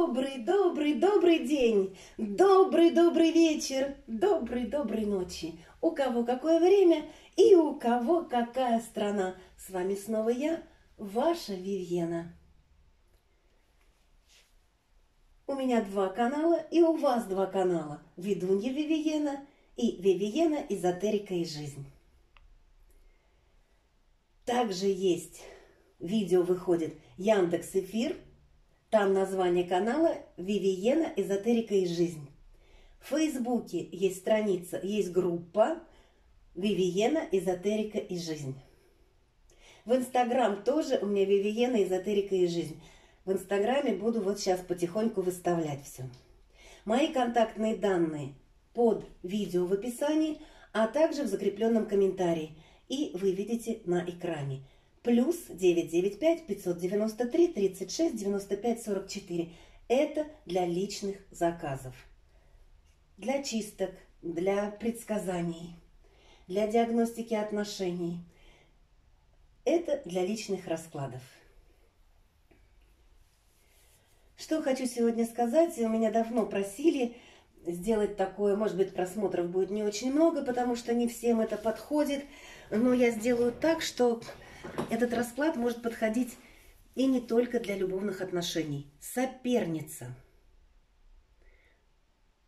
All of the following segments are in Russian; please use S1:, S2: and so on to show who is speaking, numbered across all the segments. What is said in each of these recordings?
S1: Добрый, добрый, добрый день, добрый, добрый вечер, добрый, доброй ночи. У кого какое время и у кого какая страна. С вами снова я, ваша Вивьена. У меня два канала и у вас два канала. Ведунья Вивиена и Вивиена Эзотерика и Жизнь. Также есть видео выходит Яндекс Эфир – там название канала «Вивиена. Эзотерика и жизнь». В Фейсбуке есть страница, есть группа «Вивиена. Эзотерика и жизнь». В Инстаграм тоже у меня «Вивиена. Эзотерика и жизнь». В Инстаграме буду вот сейчас потихоньку выставлять все. Мои контактные данные под видео в описании, а также в закрепленном комментарии. И вы видите на экране – плюс 995 593 36 95 44. Это для личных заказов. Для чисток, для предсказаний, для диагностики отношений. Это для личных раскладов. Что хочу сегодня сказать, у меня давно просили сделать такое, может быть, просмотров будет не очень много, потому что не всем это подходит, но я сделаю так, что этот расклад может подходить и не только для любовных отношений. Соперница.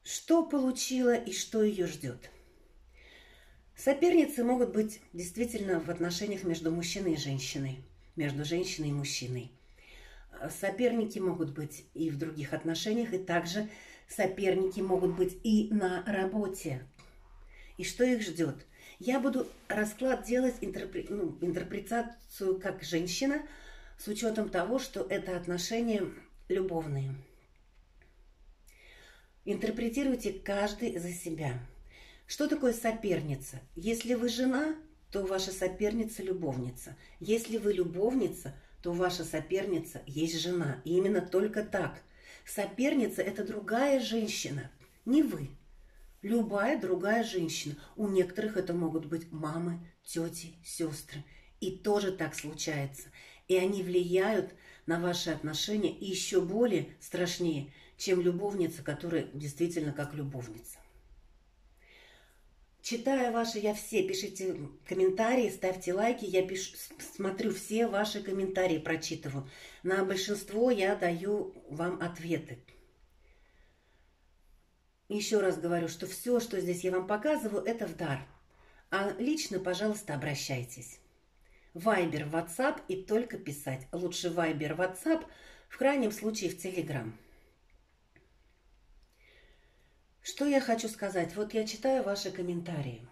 S1: Что получила и что ее ждет? Соперницы могут быть действительно в отношениях между мужчиной и женщиной, между женщиной и мужчиной. Соперники могут быть и в других отношениях, и также соперники могут быть и на работе. И что их ждет? Я буду расклад делать, интерпре, ну, интерпретацию как женщина, с учетом того, что это отношения любовные. Интерпретируйте каждый за себя. Что такое соперница? Если вы жена, то ваша соперница – любовница. Если вы любовница, то ваша соперница есть жена. И именно только так. Соперница – это другая женщина, не вы любая другая женщина. У некоторых это могут быть мамы, тети, сестры. И тоже так случается. И они влияют на ваши отношения и еще более страшнее, чем любовница, которая действительно как любовница. Читая ваши, я все, пишите комментарии, ставьте лайки, я пишу, смотрю все ваши комментарии, прочитываю. На большинство я даю вам ответы. Еще раз говорю, что все, что здесь я вам показываю, это в дар. А лично, пожалуйста, обращайтесь. Вайбер, WhatsApp и только писать. Лучше Вайбер, WhatsApp, в крайнем случае в Телеграм. Что я хочу сказать? Вот я читаю ваши комментарии.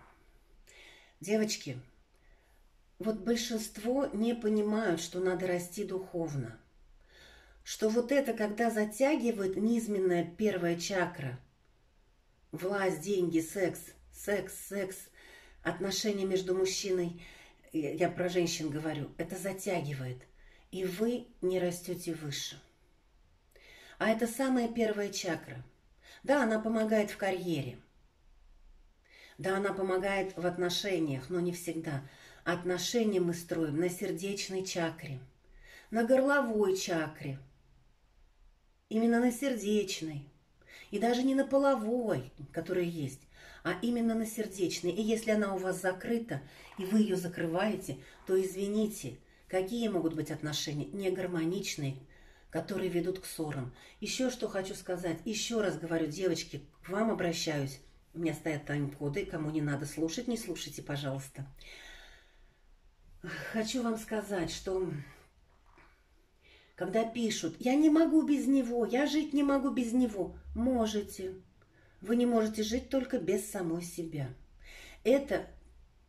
S1: Девочки, вот большинство не понимают, что надо расти духовно. Что вот это, когда затягивает низменная первая чакра – власть, деньги, секс, секс, секс, отношения между мужчиной, я про женщин говорю, это затягивает, и вы не растете выше. А это самая первая чакра. Да, она помогает в карьере. Да, она помогает в отношениях, но не всегда. Отношения мы строим на сердечной чакре, на горловой чакре, именно на сердечной. И даже не на половой, которая есть, а именно на сердечной. И если она у вас закрыта, и вы ее закрываете, то извините, какие могут быть отношения негармоничные, которые ведут к ссорам. Еще что хочу сказать, еще раз говорю, девочки, к вам обращаюсь. У меня стоят тайм-коды, кому не надо слушать, не слушайте, пожалуйста. Хочу вам сказать, что когда пишут «я не могу без него, я жить не могу без него», можете. Вы не можете жить только без самой себя. Это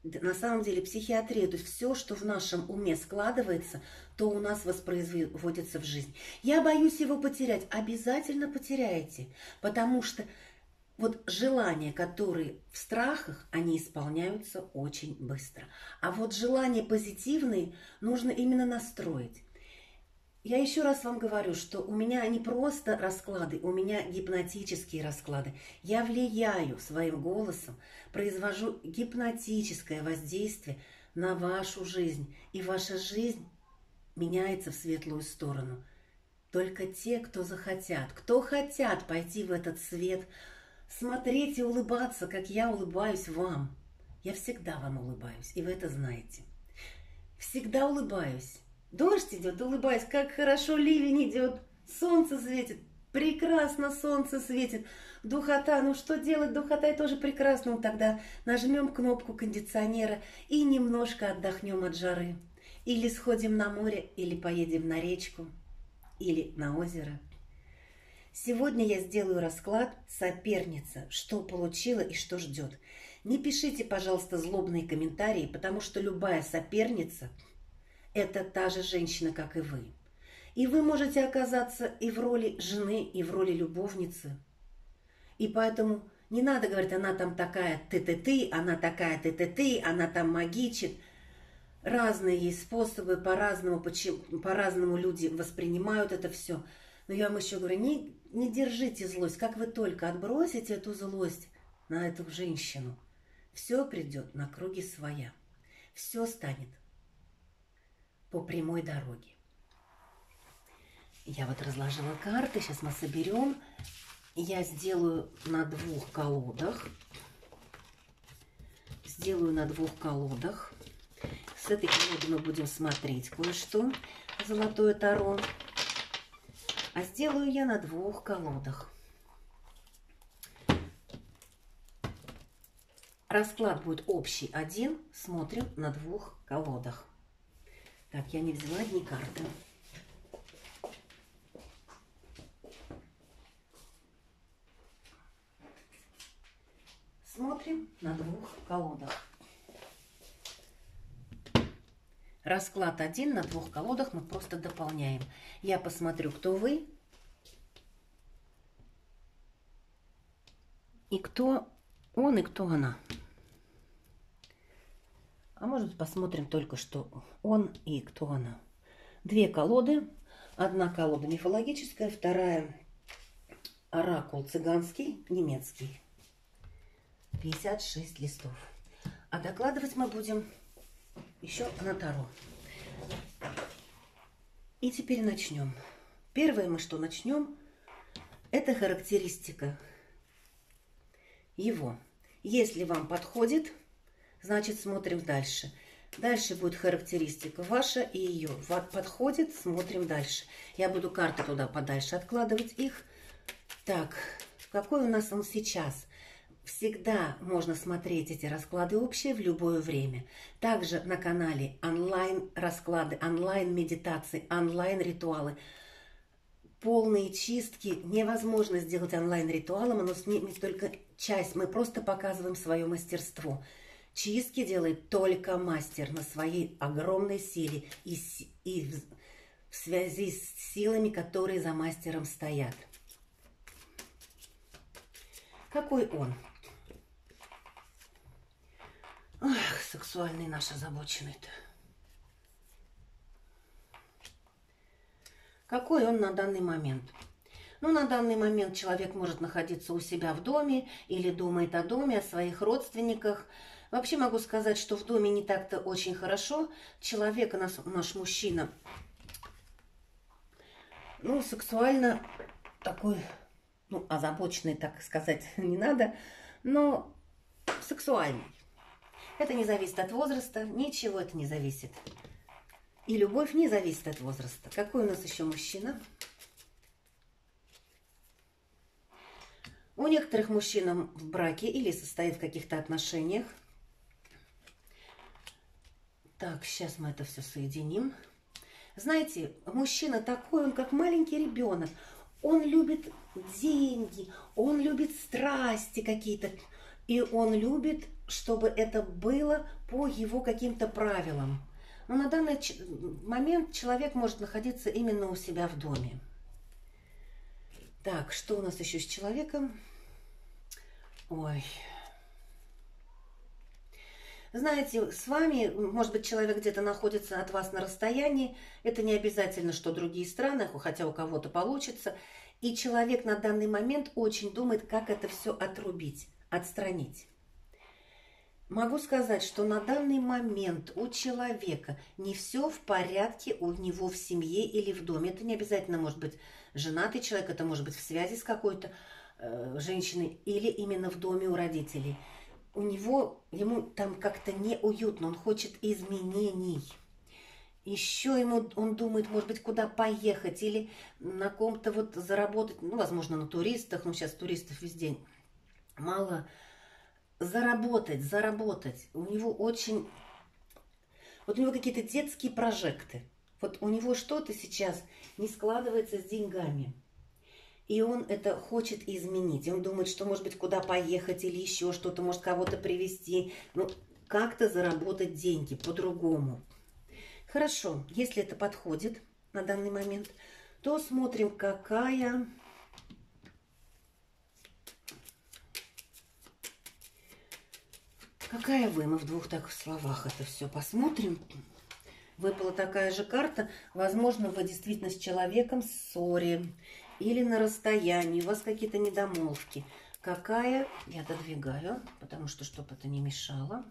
S1: на самом деле психиатрия, то есть все, что в нашем уме складывается, то у нас воспроизводится в жизнь. Я боюсь его потерять. Обязательно потеряете, потому что вот желания, которые в страхах, они исполняются очень быстро. А вот желания позитивные нужно именно настроить. Я еще раз вам говорю, что у меня не просто расклады, у меня гипнотические расклады. Я влияю своим голосом, произвожу гипнотическое воздействие на вашу жизнь. И ваша жизнь меняется в светлую сторону. только те, кто захотят, кто хотят пойти в этот свет, смотреть и улыбаться, как я улыбаюсь вам. Я всегда вам улыбаюсь, и вы это знаете. Всегда улыбаюсь. Дождь идет, улыбаюсь, как хорошо ливень идет, солнце светит, прекрасно солнце светит. Духота, ну что делать, духота и тоже прекрасно. Ну тогда нажмем кнопку кондиционера и немножко отдохнем от жары. Или сходим на море, или поедем на речку, или на озеро. Сегодня я сделаю расклад «Соперница. Что получила и что ждет». Не пишите, пожалуйста, злобные комментарии, потому что любая соперница – это та же женщина, как и вы. И вы можете оказаться и в роли жены, и в роли любовницы. И поэтому не надо говорить, она там такая ты-ты-ты, она такая ты-ты-ты, она там магичит – разные есть способы, по-разному, по-разному люди воспринимают это все. Но я вам еще говорю, не, не держите злость. Как вы только отбросите эту злость на эту женщину, все придет на круги своя. Все станет по прямой дороге. Я вот разложила карты, сейчас мы соберем. Я сделаю на двух колодах. Сделаю на двух колодах. С этой колоды мы будем смотреть кое-что. Золотое таро. А сделаю я на двух колодах. Расклад будет общий один. Смотрим на двух колодах. Так, я не взяла одни карты. Смотрим на двух колодах. Расклад один на двух колодах мы просто дополняем. Я посмотрю, кто вы и кто он и кто она. А может посмотрим только, что он и кто она. Две колоды. Одна колода мифологическая, вторая оракул цыганский, немецкий. 56 листов. А докладывать мы будем еще на Таро. И теперь начнем. Первое мы что начнем, это характеристика его. Если вам подходит, значит смотрим дальше. Дальше будет характеристика ваша и ее. Подходит, смотрим дальше. Я буду карты туда подальше откладывать их. Так, какой у нас он сейчас? Всегда можно смотреть эти расклады общие в любое время. Также на канале онлайн-расклады, онлайн-медитации, онлайн-ритуалы. Полные чистки невозможно сделать онлайн-ритуалом, оно снимет только часть. Мы просто показываем свое мастерство. Чистки делает только мастер на своей огромной силе и, и в связи с силами, которые за мастером стоят. Какой он? Ах, сексуальный наш озабоченный-то. Какой он на данный момент? Ну, на данный момент человек может находиться у себя в доме или думает о доме, о своих родственниках. Вообще могу сказать, что в доме не так-то очень хорошо. Человек, наш, наш мужчина, ну, сексуально такой, ну, озабоченный, так сказать, не надо, но сексуальный. Это не зависит от возраста, ничего это не зависит. И любовь не зависит от возраста. Какой у нас еще мужчина? У некоторых мужчин в браке или состоит в каких-то отношениях. Так, сейчас мы это все соединим. Знаете, мужчина такой, он как маленький ребенок. Он любит деньги, он любит страсти какие-то. И он любит чтобы это было по его каким-то правилам. Но на данный момент человек может находиться именно у себя в доме. Так, что у нас еще с человеком? Ой. Знаете, с вами, может быть, человек где-то находится от вас на расстоянии. Это не обязательно, что другие страны, хотя у кого-то получится. И человек на данный момент очень думает, как это все отрубить, отстранить. Могу сказать, что на данный момент у человека не все в порядке у него в семье или в доме. Это не обязательно может быть женатый человек, это может быть в связи с какой-то э, женщиной или именно в доме у родителей. У него, ему там как-то неуютно, он хочет изменений. Еще ему, он думает, может быть, куда поехать или на ком-то вот заработать, ну, возможно, на туристах, ну, сейчас туристов везде мало, заработать, заработать. У него очень... Вот у него какие-то детские прожекты. Вот у него что-то сейчас не складывается с деньгами. И он это хочет изменить. Он думает, что, может быть, куда поехать или еще что-то, может, кого-то привести. Ну, как-то заработать деньги по-другому. Хорошо, если это подходит на данный момент, то смотрим, какая Какая вы? Мы в двух так словах это все посмотрим. Выпала такая же карта. Возможно, вы действительно с человеком в ссоре или на расстоянии. У вас какие-то недомолвки. Какая? Я додвигаю, потому что чтобы это не мешало.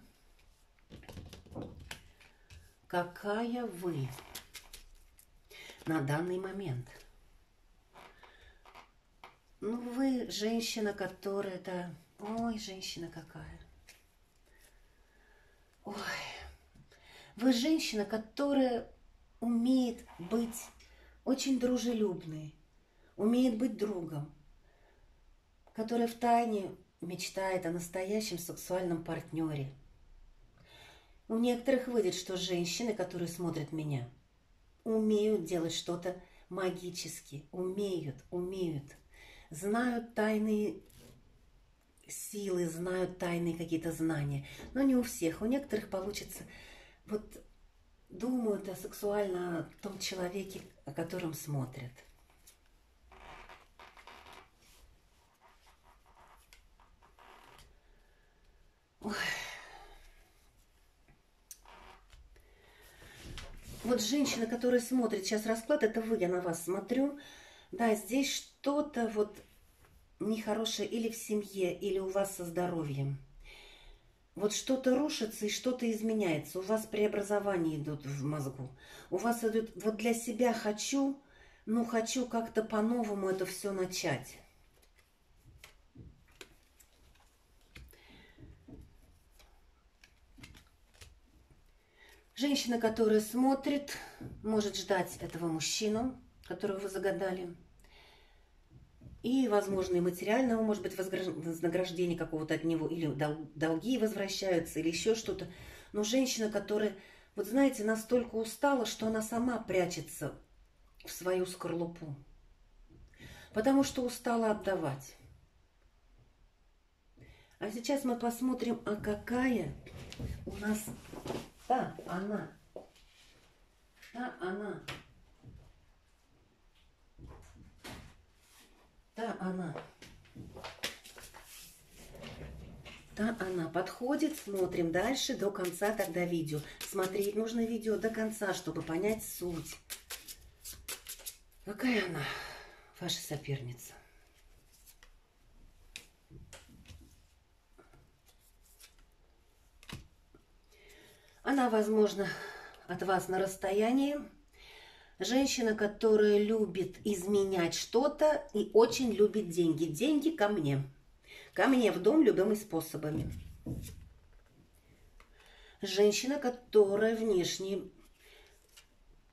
S1: Какая вы на данный момент? Ну, вы женщина, которая... Да... Ой, женщина какая. Ой, вы женщина, которая умеет быть очень дружелюбной, умеет быть другом, которая в тайне мечтает о настоящем сексуальном партнере. У некоторых выйдет, что женщины, которые смотрят меня, умеют делать что-то магически, умеют, умеют, знают тайные силы, знают тайные какие-то знания. Но не у всех. У некоторых получится вот думают о сексуально о том человеке, о котором смотрят. Вот женщина, которая смотрит сейчас расклад, это вы, я на вас смотрю. Да, здесь что-то вот нехорошее или в семье, или у вас со здоровьем. Вот что-то рушится и что-то изменяется. У вас преобразования идут в мозгу. У вас идут, вот для себя хочу, ну хочу как-то по-новому это все начать. Женщина, которая смотрит, может ждать этого мужчину, которого вы загадали и, возможно, и материального, может быть, вознаграждение какого-то от него, или долги возвращаются, или еще что-то. Но женщина, которая, вот знаете, настолько устала, что она сама прячется в свою скорлупу, потому что устала отдавать. А сейчас мы посмотрим, а какая у нас... Да, она. Да, она. Да, она. Да, она подходит, смотрим дальше до конца тогда видео. Смотреть нужно видео до конца, чтобы понять суть. Какая она, ваша соперница? Она, возможно, от вас на расстоянии, Женщина, которая любит изменять что-то и очень любит деньги. Деньги ко мне. Ко мне в дом любыми способами. Женщина, которая внешне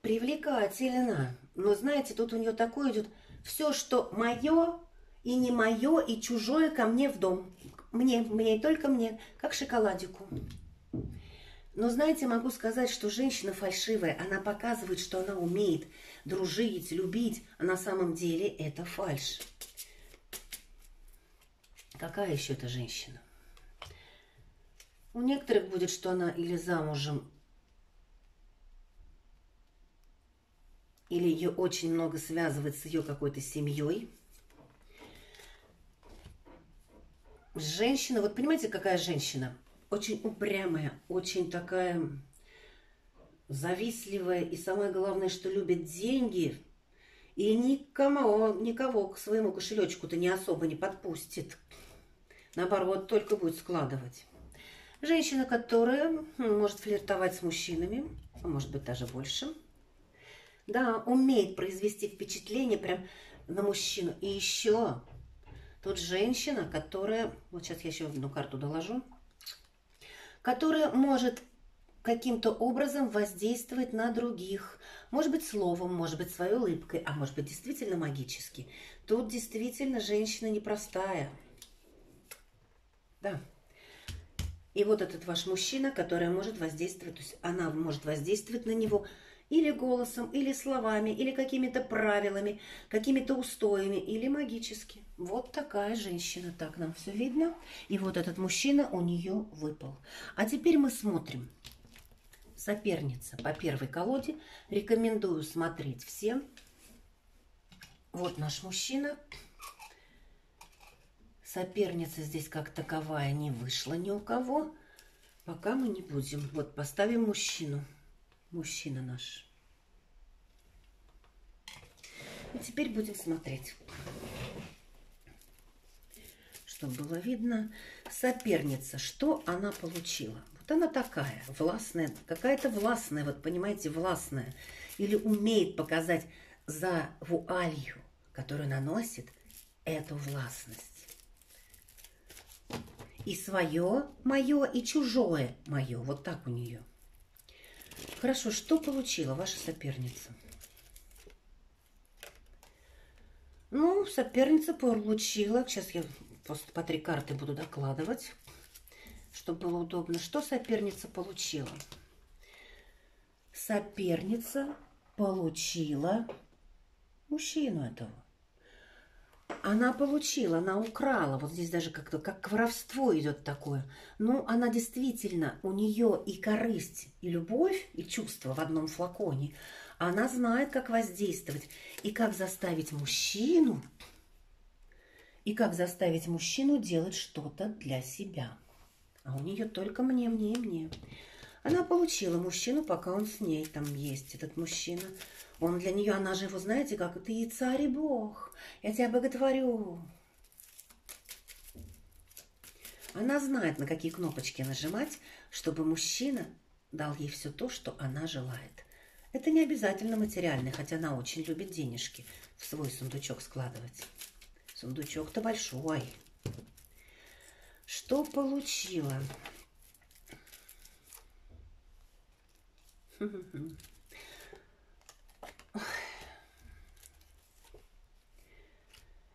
S1: привлекательна. Но знаете, тут у нее такое идет все, что мое и не мое, и чужое ко мне в дом. Мне, мне и только мне, как шоколадику. Но знаете, могу сказать, что женщина фальшивая, она показывает, что она умеет дружить, любить, а на самом деле это фальш. Какая еще эта женщина? У некоторых будет, что она или замужем, или ее очень много связывает с ее какой-то семьей. Женщина, вот понимаете, какая женщина? Очень упрямая, очень такая завистливая и самое главное, что любит деньги и никому, никого к своему кошелечку-то не особо не подпустит. Наоборот, только будет складывать. Женщина, которая может флиртовать с мужчинами, а может быть даже больше. Да, умеет произвести впечатление прям на мужчину. И еще тут женщина, которая, вот сейчас я еще одну карту доложу, которая может каким-то образом воздействовать на других. Может быть, словом, может быть, своей улыбкой, а может быть, действительно магически. Тут действительно женщина непростая. Да. И вот этот ваш мужчина, который может воздействовать, то есть она может воздействовать на него или голосом, или словами, или какими-то правилами, какими-то устоями, или магически. Вот такая женщина, так нам все видно. И вот этот мужчина у нее выпал. А теперь мы смотрим. Соперница по первой колоде. Рекомендую смотреть всем. Вот наш мужчина. Соперница здесь как таковая не вышла ни у кого. Пока мы не будем. Вот поставим мужчину. Мужчина наш. И теперь будем смотреть. Чтобы было видно. Соперница. Что она получила? Вот она такая, властная, какая-то властная, вот понимаете, властная. Или умеет показать за вуалью, которую наносит, эту властность и свое мое, и чужое мое. Вот так у нее. Хорошо, что получила ваша соперница? Ну, соперница получила. Сейчас я просто по три карты буду докладывать, чтобы было удобно. Что соперница получила? Соперница получила мужчину этого она получила, она украла. Вот здесь даже как-то как воровство идет такое. Ну, она действительно, у нее и корысть, и любовь, и чувство в одном флаконе. Она знает, как воздействовать и как заставить мужчину, и как заставить мужчину делать что-то для себя. А у нее только мне, мне мне. Она получила мужчину, пока он с ней там есть, этот мужчина. Он для нее, она же его, знаете, как ты и царь и бог. Я тебя боготворю. Она знает, на какие кнопочки нажимать, чтобы мужчина дал ей все то, что она желает. Это не обязательно материальное, хотя она очень любит денежки в свой сундучок складывать. Сундучок-то большой. Что получила?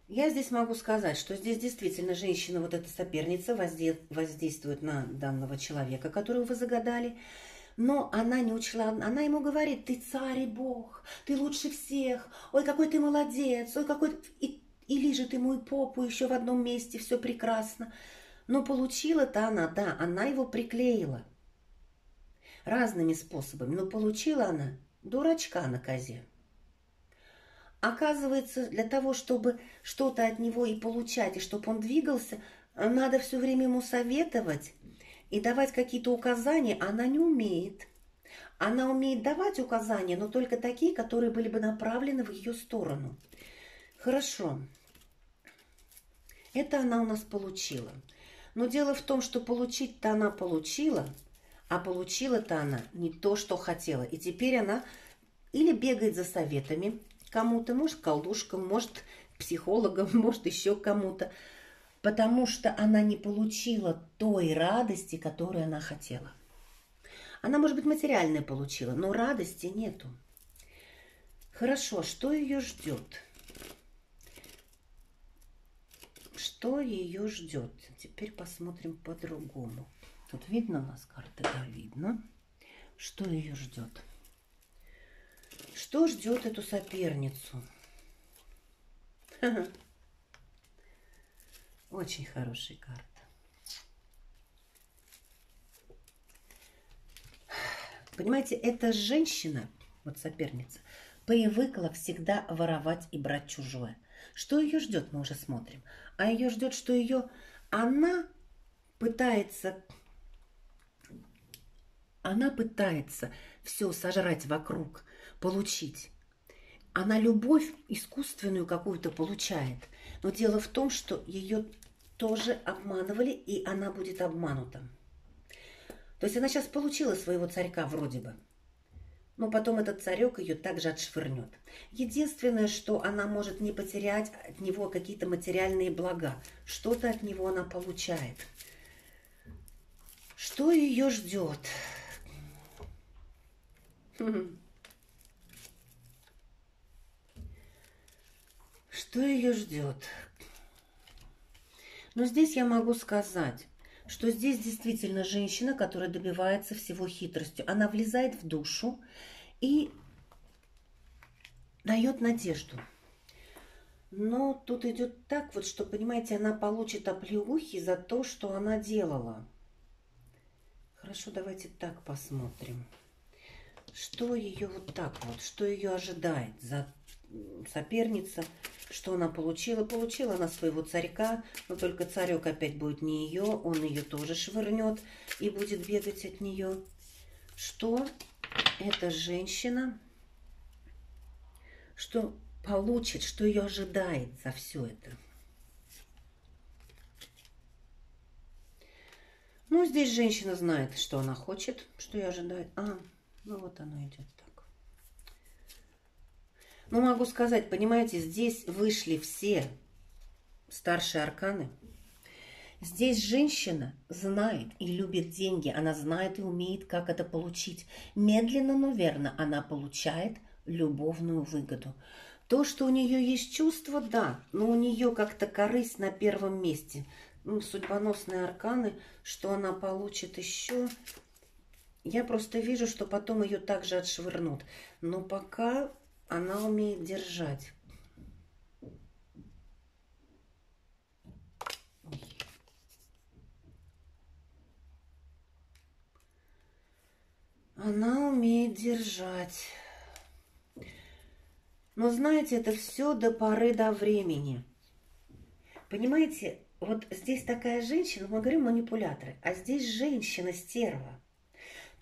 S1: Я здесь могу сказать, что здесь действительно женщина, вот эта соперница, воздействует на данного человека, которого вы загадали. Но она не учла, она ему говорит, ты царь и бог, ты лучше всех, ой, какой ты молодец, ой, какой... И, и лижет ему и попу еще в одном месте, все прекрасно. Но получила-то она, да, она его приклеила разными способами, но получила она дурачка на козе. Оказывается, для того, чтобы что-то от него и получать, и чтобы он двигался, надо все время ему советовать и давать какие-то указания, она не умеет. Она умеет давать указания, но только такие, которые были бы направлены в ее сторону. Хорошо. Это она у нас получила. Но дело в том, что получить-то она получила, а получила-то она не то, что хотела. И теперь она или бегает за советами, кому-то, может, колдушкам, может, психологам, может, еще кому-то, потому что она не получила той радости, которую она хотела. Она, может быть, материальное получила, но радости нету. Хорошо, что ее ждет? Что ее ждет? Теперь посмотрим по-другому. Тут видно у нас карты? Да, видно. Что ее ждет? Что ждет эту соперницу? Очень хорошая карта. Понимаете, эта женщина, вот соперница, привыкла всегда воровать и брать чужое. Что ее ждет, мы уже смотрим. А ее ждет, что ее она пытается, она пытается все сожрать вокруг, получить. Она любовь искусственную какую-то получает. Но дело в том, что ее тоже обманывали, и она будет обманута. То есть она сейчас получила своего царька вроде бы. Но потом этот царек ее также отшвырнет. Единственное, что она может не потерять от него какие-то материальные блага. Что-то от него она получает. Что ее ждет? Что ее ждет? Но здесь я могу сказать, что здесь действительно женщина, которая добивается всего хитростью. Она влезает в душу и дает надежду. Но тут идет так вот, что, понимаете, она получит оплеухи за то, что она делала. Хорошо, давайте так посмотрим. Что ее вот так вот, что ее ожидает за соперница, что она получила? Получила она своего царька, но только царек опять будет не ее, он ее тоже швырнет и будет бегать от нее. Что эта женщина, что получит, что ее ожидает за все это? Ну, здесь женщина знает, что она хочет, что ее ожидает. А, ну вот оно идет. Ну, могу сказать, понимаете, здесь вышли все старшие арканы. Здесь женщина знает и любит деньги. Она знает и умеет, как это получить. Медленно, но верно она получает любовную выгоду. То, что у нее есть чувство, да, но у нее как-то корысть на первом месте. Ну, судьбоносные арканы, что она получит еще... Я просто вижу, что потом ее также отшвырнут. Но пока она умеет держать. Она умеет держать. Но знаете, это все до поры до времени. Понимаете, вот здесь такая женщина, мы говорим манипуляторы, а здесь женщина-стерва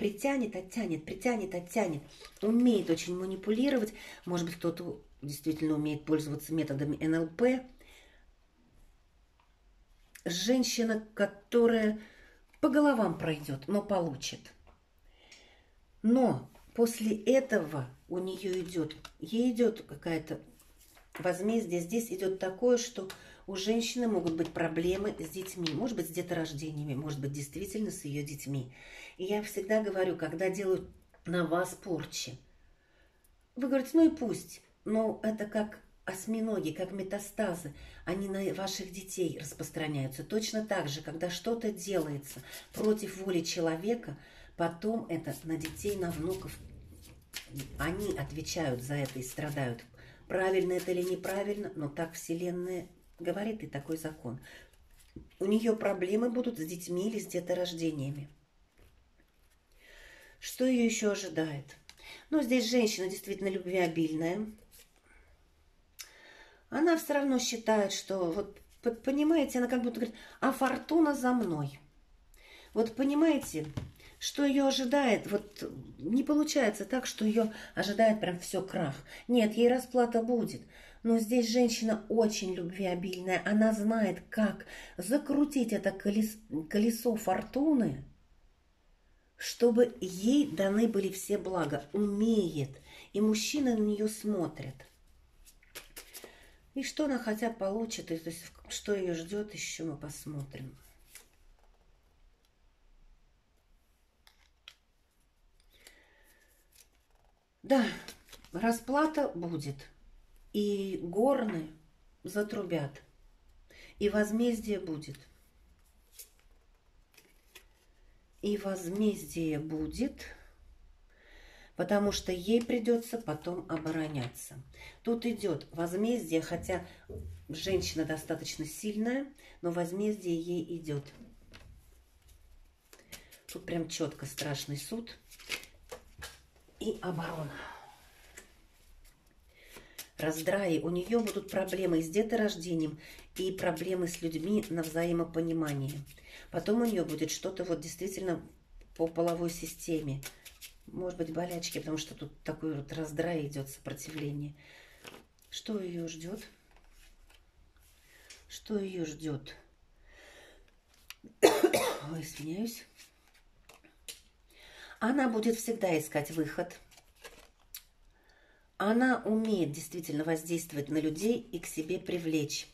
S1: притянет, оттянет, притянет, оттянет. Умеет очень манипулировать. Может быть, кто-то действительно умеет пользоваться методами НЛП. Женщина, которая по головам пройдет, но получит. Но после этого у нее идет, ей идет какая-то возмездие. Здесь идет такое, что у женщины могут быть проблемы с детьми, может быть, с деторождениями, может быть, действительно с ее детьми. Я всегда говорю, когда делают на вас порчи, вы говорите, ну и пусть, но это как осьминоги, как метастазы, они на ваших детей распространяются. Точно так же, когда что-то делается против воли человека, потом это на детей, на внуков, они отвечают за это и страдают. Правильно это или неправильно, но так Вселенная говорит и такой закон. У нее проблемы будут с детьми или с деторождениями. Что ее еще ожидает? Ну, здесь женщина действительно любвеобильная. Она все равно считает, что, вот, понимаете, она как будто говорит, а фортуна за мной. Вот понимаете, что ее ожидает, вот не получается так, что ее ожидает прям все крах. Нет, ей расплата будет. Но здесь женщина очень любвеобильная. Она знает, как закрутить это колесо, колесо фортуны чтобы ей даны были все блага, умеет, и мужчины на нее смотрят. И что она хотя получит, то есть что ее ждет, еще мы посмотрим. Да, расплата будет, и горны затрубят, и возмездие будет – и возмездие будет, потому что ей придется потом обороняться. Тут идет возмездие, хотя женщина достаточно сильная, но возмездие ей идет. Тут прям четко страшный суд и оборона. Раздраи, у нее будут проблемы с деторождением и проблемы с людьми на взаимопонимание. Потом у нее будет что-то вот действительно по половой системе. Может быть, болячки, потому что тут такой вот раздрай идет, сопротивление. Что ее ждет? Что ее ждет? Ой, извиняюсь. Она будет всегда искать выход. Она умеет действительно воздействовать на людей и к себе привлечь.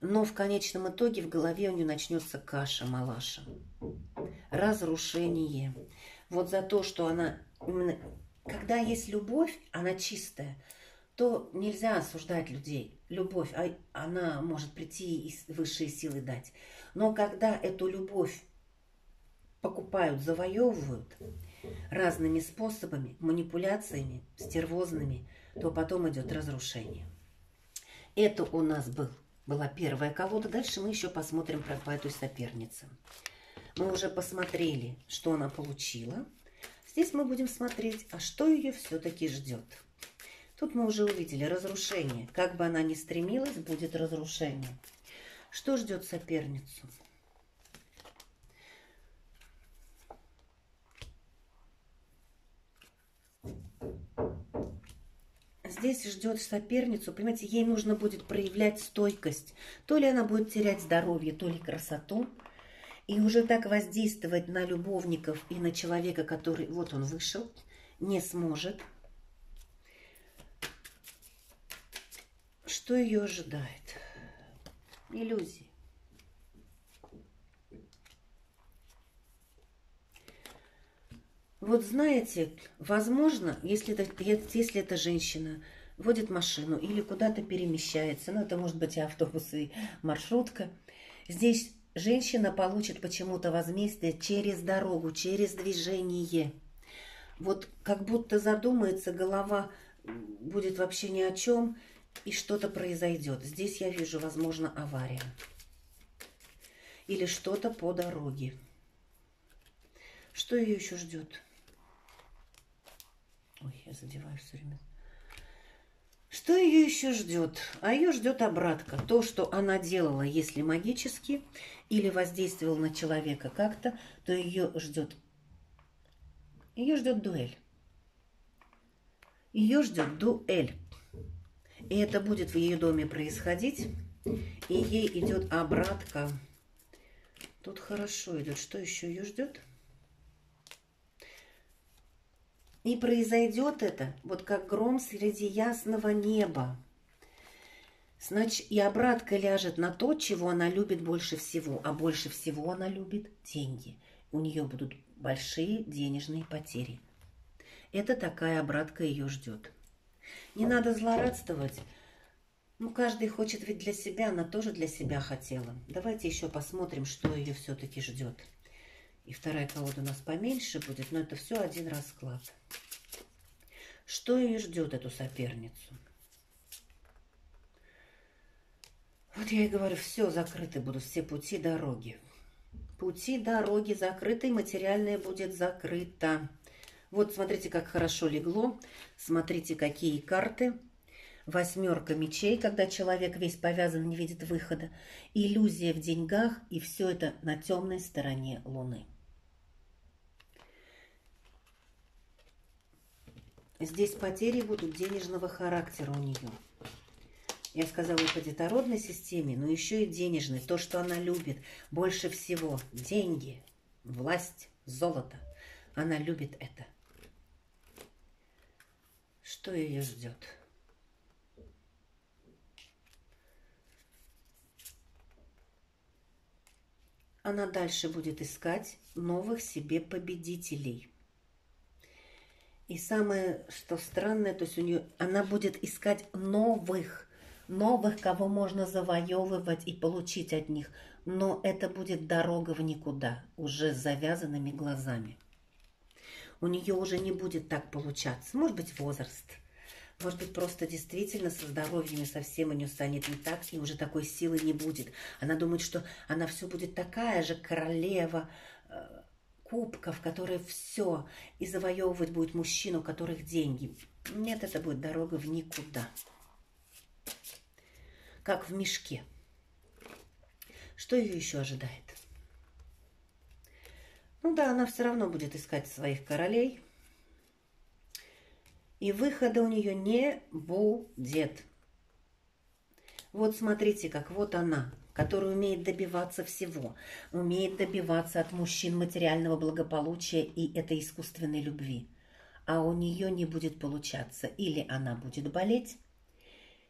S1: Но в конечном итоге в голове у нее начнется каша-малаша. Разрушение. Вот за то, что она... Когда есть любовь, она чистая, то нельзя осуждать людей. Любовь, а она может прийти и высшие силы дать. Но когда эту любовь покупают, завоевывают разными способами, манипуляциями, стервозными, то потом идет разрушение. Это у нас был была первая колода. Дальше мы еще посмотрим про, по этой сопернице. Мы уже посмотрели, что она получила. Здесь мы будем смотреть, а что ее все-таки ждет. Тут мы уже увидели разрушение. Как бы она ни стремилась, будет разрушение. Что ждет соперницу? Здесь ждет соперницу, понимаете, ей нужно будет проявлять стойкость. То ли она будет терять здоровье, то ли красоту. И уже так воздействовать на любовников и на человека, который, вот он вышел, не сможет. Что ее ожидает? Иллюзии. Вот знаете, возможно, если это, если это женщина водит машину или куда-то перемещается, ну это может быть и автобус, и маршрутка, здесь женщина получит почему-то возмездие через дорогу, через движение. Вот как будто задумается, голова будет вообще ни о чем, и что-то произойдет. Здесь я вижу, возможно, авария. Или что-то по дороге. Что ее еще ждет? Ой, я задеваю все время. Что ее еще ждет? А ее ждет обратка. То, что она делала, если магически, или воздействовала на человека как-то, то ее ждет. Ее ждет дуэль. Ее ждет дуэль. И это будет в ее доме происходить. И ей идет обратка. Тут хорошо идет. Что еще ее ждет? И произойдет это, вот как гром среди ясного неба. Значит, и обратка ляжет на то, чего она любит больше всего. А больше всего она любит деньги. У нее будут большие денежные потери. Это такая обратка ее ждет. Не надо злорадствовать. Ну, каждый хочет ведь для себя, она тоже для себя хотела. Давайте еще посмотрим, что ее все-таки ждет. И вторая колода у нас поменьше будет, но это все один расклад. Что ее ждет, эту соперницу? Вот я и говорю, все закрыты будут, все пути, дороги. Пути, дороги закрыты, материальное будет закрыто. Вот смотрите, как хорошо легло. Смотрите, какие карты. Восьмерка мечей, когда человек весь повязан, не видит выхода. Иллюзия в деньгах, и все это на темной стороне Луны. Здесь потери будут денежного характера у нее. Я сказала по детородной системе, но еще и денежной. То, что она любит больше всего. Деньги, власть, золото. Она любит это. Что ее ждет? Она дальше будет искать новых себе победителей – и самое, что странное, то есть у нее, она будет искать новых, новых, кого можно завоевывать и получить от них. Но это будет дорога в никуда, уже с завязанными глазами. У нее уже не будет так получаться. Может быть, возраст. Может быть, просто действительно со здоровьем и совсем у нее станет не так, и уже такой силы не будет. Она думает, что она все будет такая же королева, э, кубков, которые все, и завоевывать будет мужчину, у которых деньги. Нет, это будет дорога в никуда. Как в мешке. Что ее еще ожидает? Ну да, она все равно будет искать своих королей. И выхода у нее не будет. Вот смотрите, как вот она, которая умеет добиваться всего, умеет добиваться от мужчин материального благополучия и этой искусственной любви. А у нее не будет получаться. Или она будет болеть,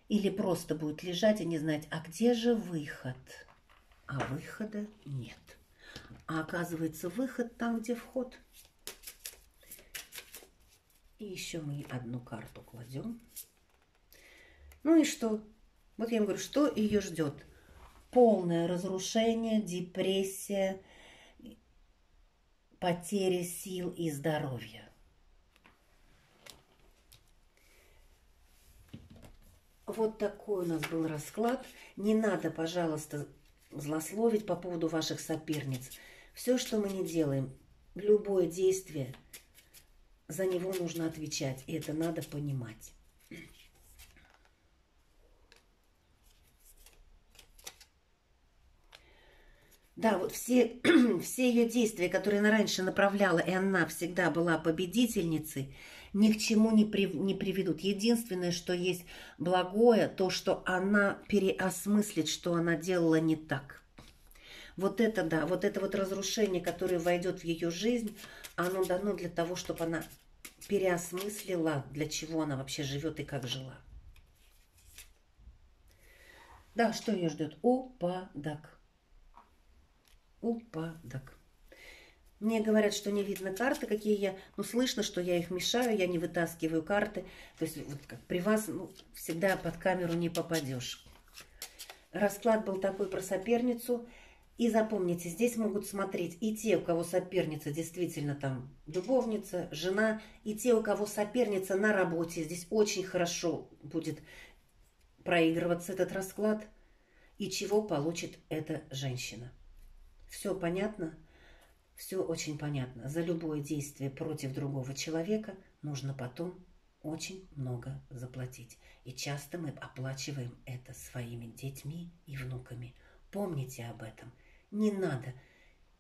S1: или просто будет лежать и не знать, а где же выход? А выхода нет. А оказывается, выход там, где вход. И еще мы одну карту кладем. Ну и что? Вот я им говорю, что ее ждет? Полное разрушение, депрессия, потеря сил и здоровья. Вот такой у нас был расклад. Не надо, пожалуйста, злословить по поводу ваших соперниц. Все, что мы не делаем, любое действие, за него нужно отвечать. И это надо понимать. Да, вот все, все ее действия, которые она раньше направляла, и она всегда была победительницей, ни к чему не, при, не приведут. Единственное, что есть благое, то, что она переосмыслит, что она делала не так. Вот это, да, вот это вот разрушение, которое войдет в ее жизнь, оно дано для того, чтобы она переосмыслила, для чего она вообще живет и как жила. Да, что ее ждет? Упадок упадок. Мне говорят, что не видно карты, какие я... Ну, слышно, что я их мешаю, я не вытаскиваю карты. То есть, вот как при вас ну, всегда под камеру не попадешь. Расклад был такой про соперницу. И запомните, здесь могут смотреть и те, у кого соперница действительно там любовница, жена, и те, у кого соперница на работе. Здесь очень хорошо будет проигрываться этот расклад. И чего получит эта женщина. Все понятно? Все очень понятно. За любое действие против другого человека нужно потом очень много заплатить. И часто мы оплачиваем это своими детьми и внуками. Помните об этом. Не надо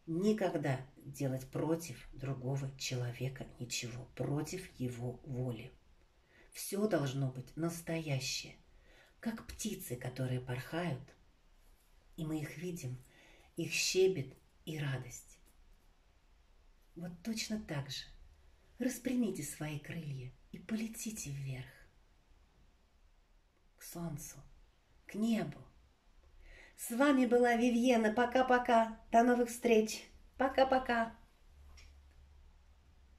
S1: никогда делать против другого человека ничего, против его воли. Все должно быть настоящее, как птицы, которые порхают, и мы их видим – их щебет и радость. Вот точно так же распрямите свои крылья и полетите вверх, к солнцу, к небу. С вами была Вивьена. Пока-пока. До новых встреч. Пока-пока.